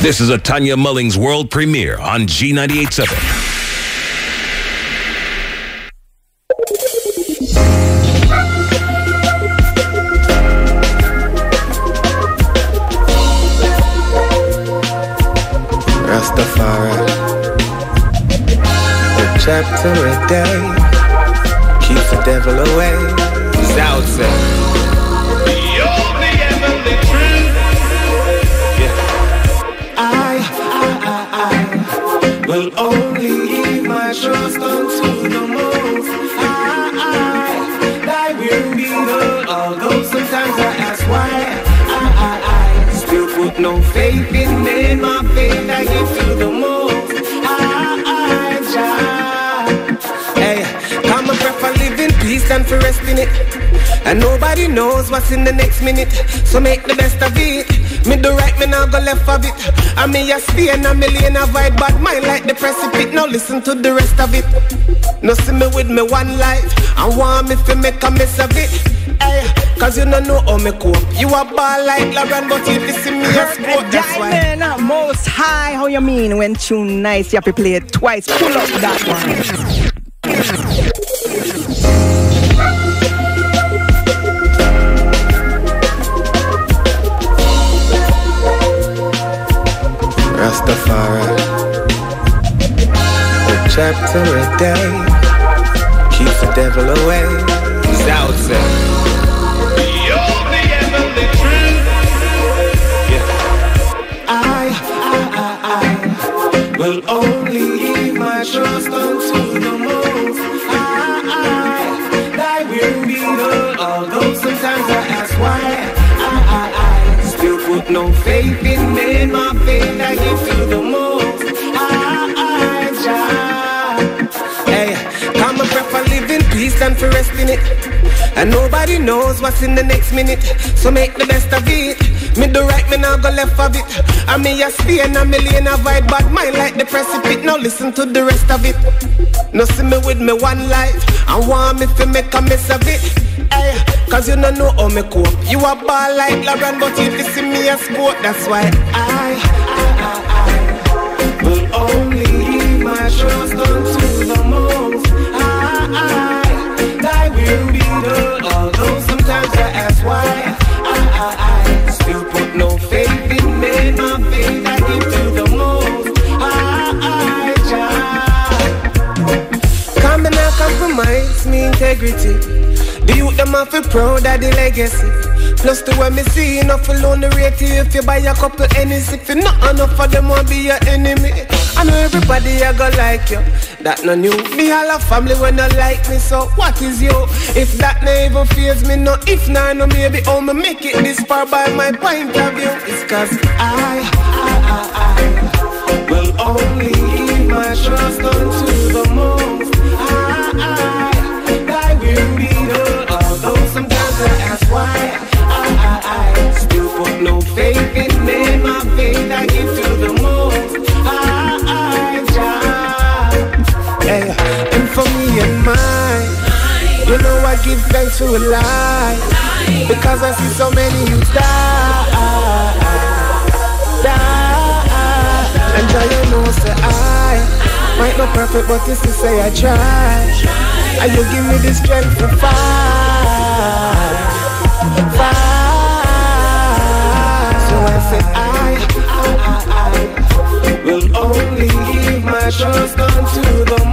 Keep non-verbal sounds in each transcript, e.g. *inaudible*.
This is a Tanya Mullings world premiere on G987. Rastafari. A chapter a day keeps the devil away. South only give my trust unto the most high. Thy will be done, although sometimes I ask why. I, I, I still put no faith in men, my faith I give to the most high. Hey, come and prefer living peace than for resting it. And nobody knows what's in the next minute. So make the best of it. Me do right, me now go left of it. I me a stay and a million avoid bad mind like the precipice. Now listen to the rest of it. No see me with me one life. I want me to make a mess of it. Hey, cause you don't know how me cope. You a ball like Lauren, but if you see me a sport, that's why. Diamond, most high. How you mean when tune nice? You have to play it twice. Pull up that one. A chapter a day keeps the devil away. South I, I, I, I will only give my trust unto the most high. Thy will be done, although sometimes I ask why. I, I, I still put no faith in than for resting it. And nobody knows what's in the next minute. So make the best of it. Me do right, me now go left of it. I me a stay and a million avoid bad mind like the precipice. Now listen to the rest of it. No see me with me one life. I want me to make a mess of it. Hey, cause you don't know how me cope. You a ball like Lauren, but if you see me a sport, that's why I, I, I, I will only my trust unto the most high. Thy although sometimes I ask why. I, I, I still put no faith in men, my faith I give to the most high. Jah. Come and not compromise me integrity. The youth them have proud of the legacy. Plus the way me see enough alone the rate if you buy a couple N's If you not enough for them will be your enemy I know everybody I go like you. That no new. Me all a family when not like me So what is you? If that never fears me no. If not no maybe how me make it this far by my point of view. It's cause I, I, I, I Will only my trust unto the most give thanks to a lie. Because I see so many you die. Die. And Jah you know say I Might not perfect but this is say I try. And you give me the strength to fight Fight. So I say I, I, I, I Will only give my trust unto the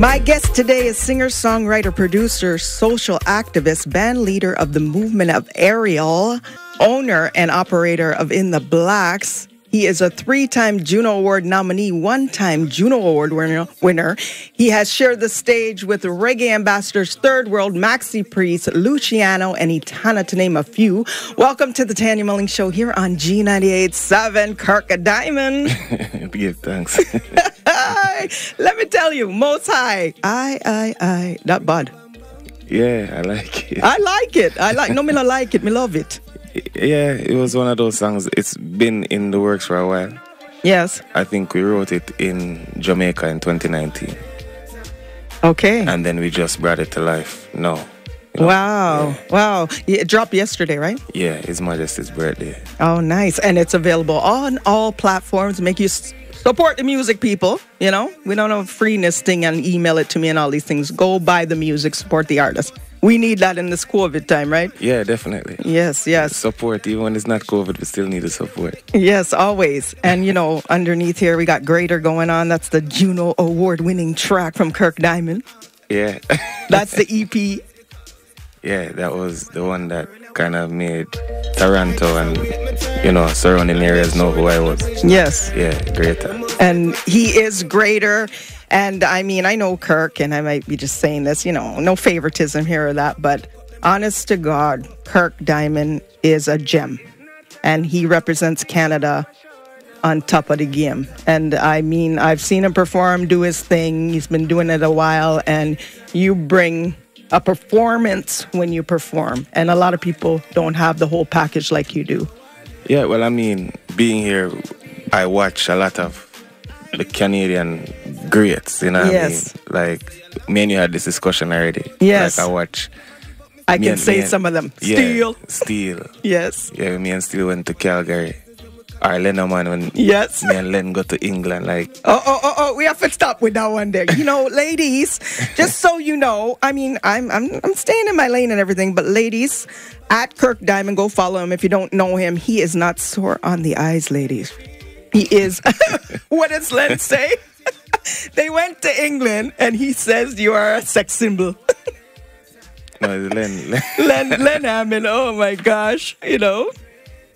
My guest today is singer, songwriter, producer, social activist, band leader of the movement of Ariel, owner and operator of In the Blacks. He is a three time Juno Award nominee, one time Juno Award winner, winner. He has shared the stage with reggae ambassadors Third World, Maxi Priest, Luciano, and Etana, to name a few. Welcome to the Tanya Mulling Show here on G98.7 Kirk a Diamond. *laughs* Give thanks. *laughs* Let me tell you, most high. I, I, I, not bad. yeah, I like it. I like it. I like, no, me not like it. Me love it. Yeah, it was one of those songs. It's been in the works for a while. Yes. I think we wrote it in Jamaica in 2019, Okay. and then we just brought it to life. No. you know? Wow. Wow. It dropped yesterday, right? Yeah, His Majesty's birthday. Oh, nice. And it's available on all platforms. Make you support the music, people. You know, we don't have freeness thing and email it to me and all these things. Go buy the music, support the artist. We need that in this COVID time, right? Yeah, definitely. Yes, yes. Support, even when it's not COVID, we still need the support. Yes, always. And you know, underneath here we got Greater going on. That's the Juno Award winning track from Kirk Diamond. Yeah. That's the *laughs* EP. yeah, that was the one that kind of made Toronto and, you know, surrounding areas know who I was. Yes. Yeah, greater. And he is greater. And I mean, I know Kirk, and I might be just saying this, you know, no favoritism here or that, but honest to God, Kirk Diamond is a gem. And he represents Canada on top of the game. And I mean, I've seen him perform, do his thing. He's been doing it a while, and you bring a performance when you perform. And a lot of people don't have the whole package like you do. Yeah, well, I mean, being here, I watch a lot of the Canadian greats, you know what Yes. I mean? Like, me and you had this discussion already. Yes. Like, I watch. I me can and- say and- some of them. Yeah, Steel. Steel. Yes. Yeah, me and Steel went to Calgary. Or Len Hammond when Yes. me and Len go to England. Like, Oh, oh, oh, oh, we have to stop with that one there. You know, ladies, just so you know, I mean, I'm, I'm, I'm staying in my lane and everything, but ladies, at Kirk Diamond, go follow him. If you don't know him, he is not sore on the eyes, ladies. He is, *laughs* what does Len say? *laughs* they went to England and he says you are a sex symbol. no, Len, Len *laughs* Len, Len Hammond, oh my gosh, you know.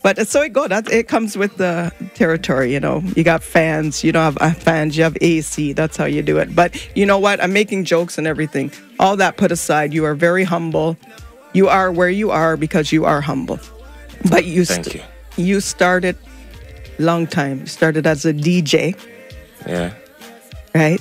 But so it go. That it comes with the territory, you know. You got fans. You don't have uh, fans. You have AC. That's how you do it. But you know what? I'm making jokes and everything. All that put aside, you are very humble. You are where you are because you are humble. But you, Thank you. you started long time. You started as a DJ, yeah. right?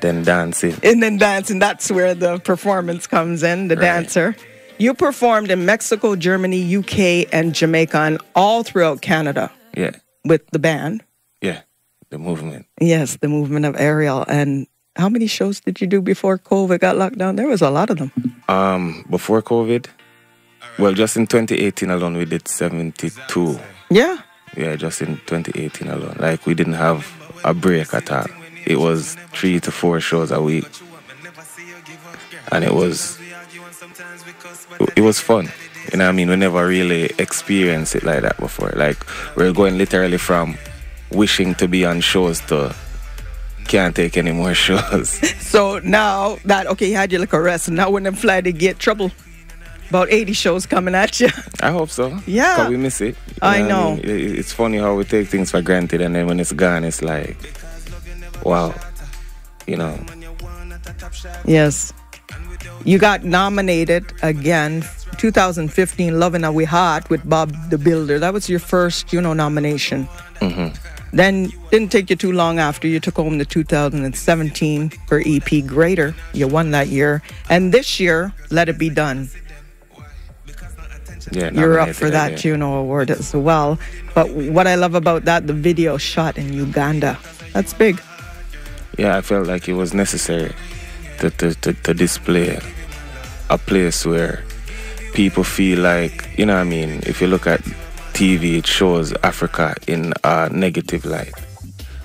Then dancing. and then dancing. That's where the performance comes in, the Right. dancer. You performed in Mexico, Germany, UK, and Jamaica, and all throughout Canada Yeah. with the band. Yeah. The movement. Yes, the movement of Ariel. And how many shows did you do before COVID got locked down? There was a lot of them. Um, before COVID, well, just in 2018 alone, we did 72. Yeah. Yeah, just in 2018 alone. Like, we didn't have a break at all. It was three to four shows a week. And it was, it was fun. You know what I mean? We never really experienced it like that before. Like, we're going literally from wishing to be on shows to can't take any more *laughs* shows. So now that, okay, you had your little rest. Now when them fly, they get trouble. About 80 shows coming at you. *laughs* I hope so. Yeah. we miss it. You I what know. mean? It's funny how we take things for granted and then when it's gone, it's like, wow. You know, Yes. You got nominated again, 2015, Loving We Hot with Bob the Builder. That was your first, you know, nomination. Mm-hmm. Then didn't take you too long after you took home the 2017 for EP Greater. You won that year, and this year, Let It Be Done. yeah. You're up for that. Juno Award as well. But what I love about that, the video shot in Uganda. That's big. Yeah, I felt like it was necessary to, to, to, to display a place where people feel like, you know what I mean, if you look at TV, it shows Africa in a negative light.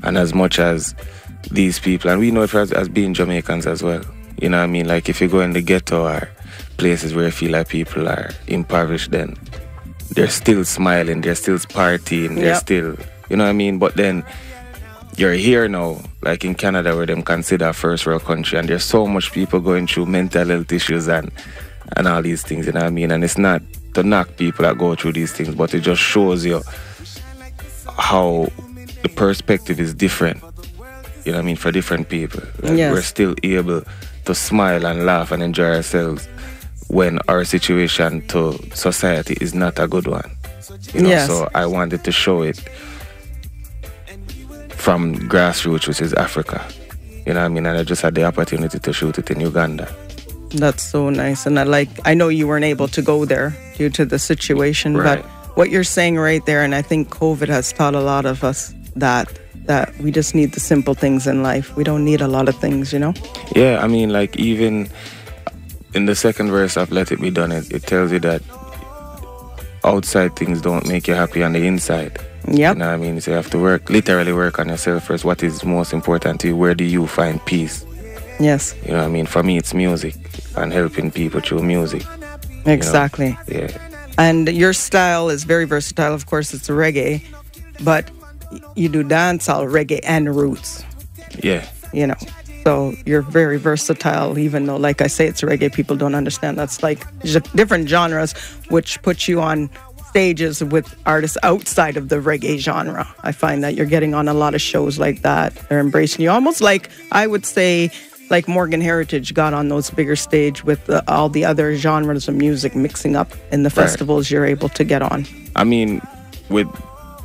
And as much as these people, and we know it as, as being Jamaicans as well, you know what I mean, like if you go in the ghetto or places where you feel like people are impoverished, then they're still smiling, they're still partying, they're Yep. still, you know what I mean? But then you're here now, like in Canada, where them consider first world country, and there's so much people going through mental health issues and and all these things. You know what I mean? And it's not to knock people that go through these things, but it just shows you how the perspective is different. You know what I mean? For different people, like Yes. we're still able to smile and laugh and enjoy ourselves when our situation to society is not a good one. You know, Yes. so I wanted to show it from grassroots, which is Africa. You know what I mean? And I just had the opportunity to shoot it in Uganda. That's so nice. And I like, I know you weren't able to go there due to the situation, Right. but what you're saying right there, and I think COVID has taught a lot of us that that we just need the simple things in life. We don't need a lot of things, you know? Yeah, I mean, like even in the second verse of "Let It Be Done," it, it tells you that outside things don't make you happy on the inside. Yep. You know what I mean? So you have to work, literally work on yourself first. What is most important to you? Where do you find peace? Yes, You know what I mean? For me, it's music and helping people through music. exactly. Yeah. And your style is very versatile. Of course, it's reggae, but you do dancehall, reggae, and roots. Yeah. You know, so you're very versatile. Even though, like I say, it's reggae, people don't understand. That's like j- different genres, which puts you on stages with artists outside of the reggae genre. I find that you're getting on a lot of shows like that. They're embracing you, almost like I would say. Like Morgan Heritage got on those bigger stage with the, all the other genres of music mixing up in the festivals you're able to get on. I mean, with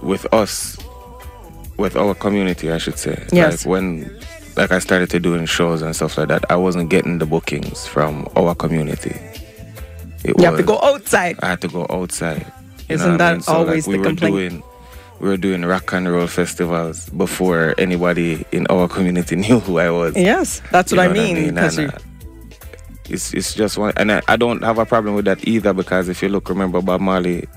with us, with our community, I should say. Yes. Like when, like I started to doing shows and stuff like that, I wasn't getting the bookings from our community. It You have to go outside. I had to go outside. Isn't that I mean? So always like we the were complaint? doing, we were doing rock and roll festivals before anybody in our community *laughs* knew who I was. Yes, that's what I mean. because And, you- uh, it's it's just one, and I, I don't have a problem with that either because if you look, remember Bob Marley,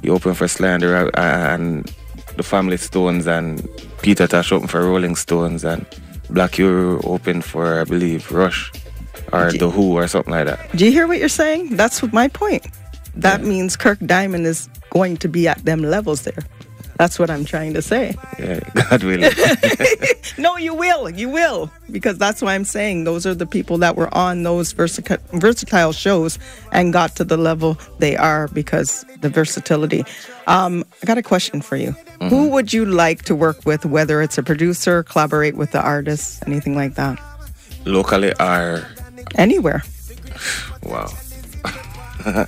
he opened for Sly and uh, and the Family Stones, and Peter Tosh opened for Rolling Stones, and Black Uhuru opened for I believe Rush or Gee. The Who or something like that. Do you hear what you're saying? That's my point. That Yeah. means Kirk Diamond is going to be at them levels there. That's what I'm trying to say. Yeah, *laughs* God willing. *laughs* No, you will. You will. Because that's why I'm saying those are the people that were on those versa- versatile shows and got to the level they are because the versatility. Um, I got a question for you. Who would you like to work with, whether it's a producer, collaborate with the artist, anything like that? Locally are Anywhere. wow. *laughs*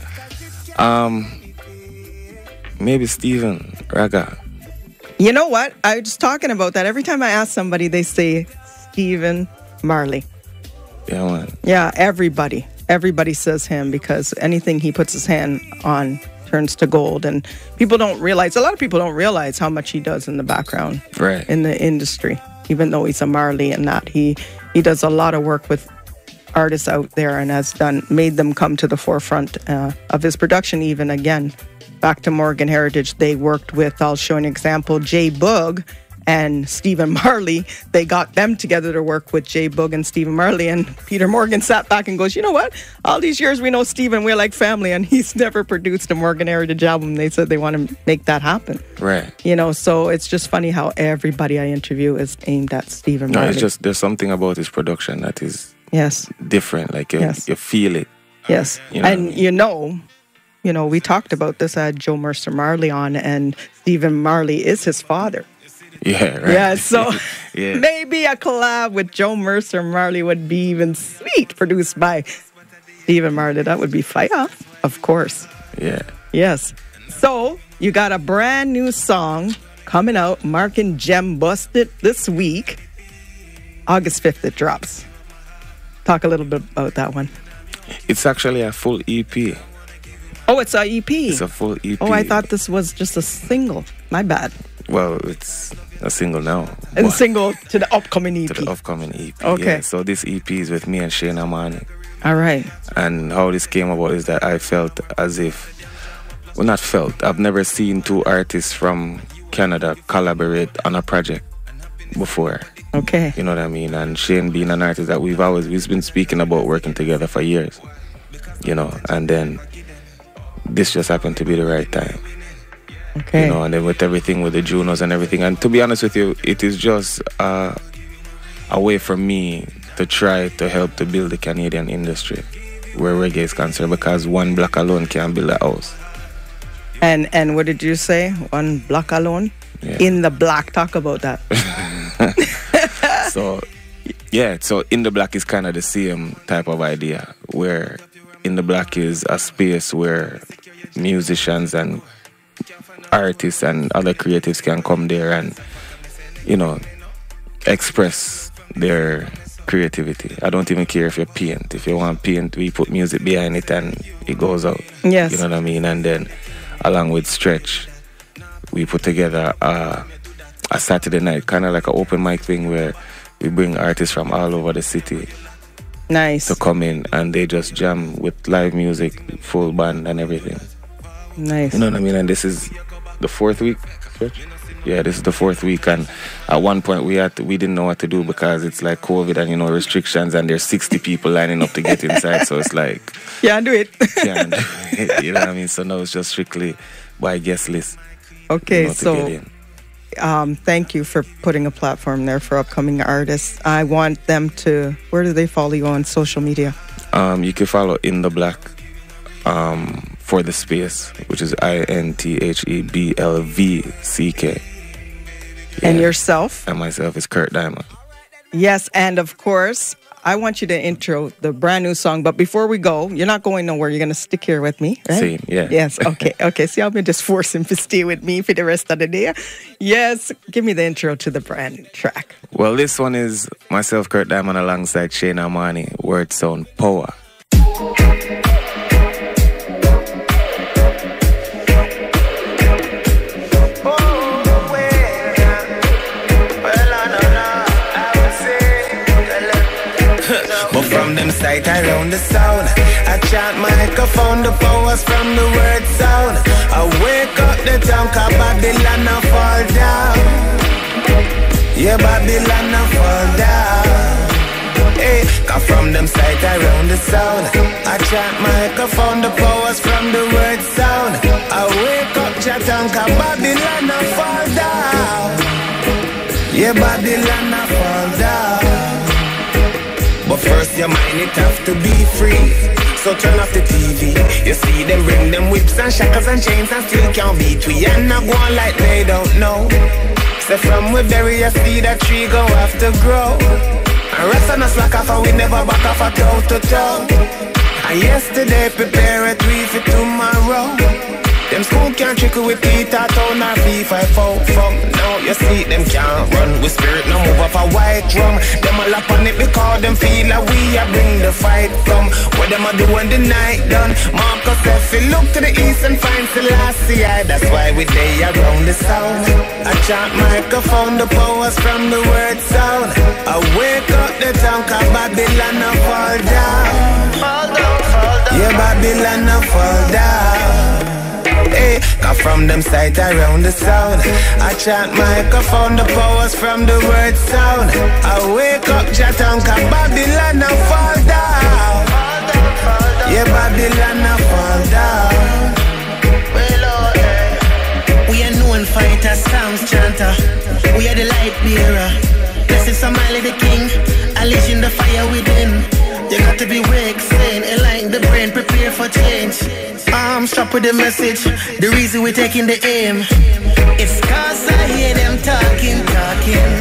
um, maybe Stephen Ragga. You know what? I was talking about that. Every time I ask somebody, they say Stephen Marley. Yeah, man. Yeah, everybody. Everybody says him because anything he puts his hand on turns to gold. And people don't realize, a lot of people don't realize how much he does in the background Right. in the industry, even though he's a Marley and that. He, he does a lot of work with artists out there and has done made them come to the forefront uh, of his production even again back to morgan heritage they worked with i'll show an example J Boog and Stephen Marley, they got them together to work with J Boog and Stephen Marley. And Peter Morgan sat back and goes, You know what? All these years we know Stephen, we're like family, and *laughs* he's never produced a Morgan Heritage album. They said they want to make that happen. Right. You know, so it's just funny how everybody I interview is aimed at Stephen No, Marley. it's just there's something about his production that is yes. different. Like you, Yes. you feel it. Yes. You know what I and mean? you know, you know, we talked about this. I had Jo Mersa Marley on, and Stephen Marley is his father. Yeah. Right. Yeah, so *laughs* Yeah. maybe a collab with Jo Mersa Marley would be even sweet, produced by Stephen Marley. That would be fire, of course. Yeah. Yes. So you got a brand new song coming out, Mark and Gem Busted this week. August 5th it drops. Talk a little bit about that one. It's actually a full EP. Oh, it's a EP. It's a full EP. Oh, I thought this was just a single. My bad. Well, it's a single now. And single to the upcoming EP. to the upcoming EP. Okay. Yeah, so this EP is with me and Shane Amani. All right. And how this came about is that I felt as if, well, not felt, I've never seen two artists from Canada collaborate on a project before. Okay. You know what I mean? And Shane being an artist that we've always, we've been speaking about working together for years. You know, and then this just happened to be the right time. Okay. You know, and then with everything with the Junos and everything. And to be honest with you, it is just uh, a way for me to try to help to build the Canadian industry where reggae is concerned because one block alone can't build a house. And and what did you say? One block alone? Yeah. In the black. Talk about that. *laughs* *laughs* so yeah so in the black is kind of the same type of idea where in the black is a space where musicians and artists and other creatives can come there and you know express their creativity. I don't even care if you paint. If you want paint, we put music behind it and it goes out. Yes. You know what I mean? And then along with Stretch, we put together a, a Saturday night, kind of like an open mic thing where we bring artists from all over the city Nice. to come in and they just jam with live music, full band and everything. Nice. You know what I mean? And this is the fourth week. Yeah, this is the fourth week, and at one point we had to, we didn't know what to do because it's like COVID and you know restrictions, and there's 60 people lining up to get inside, so it's like *laughs* Yeah, do it. *laughs* can't do it, you know what I mean? So now it's just strictly by guest list. you okay, know, to get so. Um, thank you for putting a platform there for upcoming artists. I want them to. Where do they follow you on social media? Um, you can follow In the Black um, for the space, which is I N T H E B L V C K. And yourself? And myself is Kirk Diamond. Yes, and of course, I want you to intro the brand new song. But before we go, you're not going nowhere. You're going to stick here with me, right? Same, yeah. Yes. *laughs* Okay. Okay. See, I've been just forcing to stay with me for the rest of the day. Yes. Give me the intro to the brand new track. Well, this one is myself, Kirk Diamond, alongside Shane Armani, Word Sound Power. Sight around the sound. I chant my microphone the powers from the word sound. I wake up the town cause Babylon a fall down. Yeah Babylon a fall down. Hey, cause from them sight around the sound. I chant my microphone the powers from the word sound. I wake up chat and cause Babylon a fall down. Yeah Babylon a fall down first your mind it have to be free. So turn off the TV You see them bring them whips and shackles and chains And still can't beat we. And not go on like they don't know. Say from we bury a seed that tree go have to grow. And rest on us like off and we never back off a toe to toe. And yesterday prepare a tree for tomorrow can't trick with teeth at on our fee five four from now you see them can't run with spirit no move off a white drum. Them all up on it because them feel like we a bring the fight from. What them a do when the night done? Marcus he look to the east and find Selassie I. That's why we day around the sound. I chant microphone the powers from the word sound. I wake up the town cause Babylon a fall down. Fall down fall down. Yeah Babylon a fall down Cause from them sight around the sound I chant microphone, the powers from the word sound I wake up, and cause Babylon a fall down Yeah, Babylon a fall down We are known fighter, songs chanter. We are the light bearer. Blessed Somali the king. Unleash in the fire within. You got to be wake, sane, enlighten the brain, prepare for change. I'm strapped with the message, the reason we're taking the aim. It's cause I hear them talking, talking.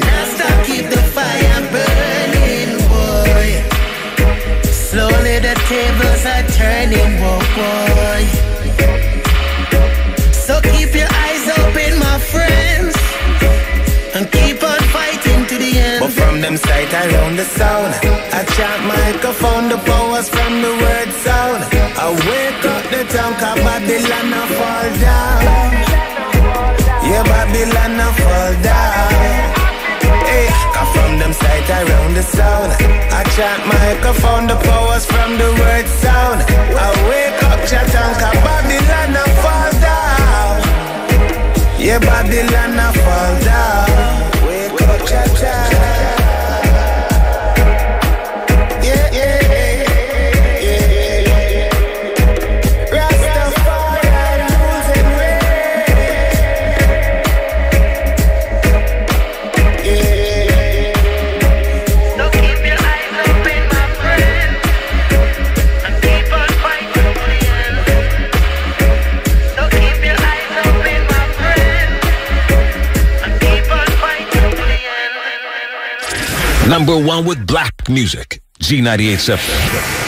Now keep the fire burning, boy. Slowly the tables are turning, boy, boy. So keep your eyes open, my friends, and keep on fighting to the end. But from them sight around the sound I chant microphone, the powers from the I wake town cause Babylon a fall down. Yeah, Babylon a fall down. Hey, cause from them sight around the sound. I chant microphone, the powers from the word sound. I wake up chat and cause Babylon a fall down. Yeah, Babylon a fall down music. G98 7.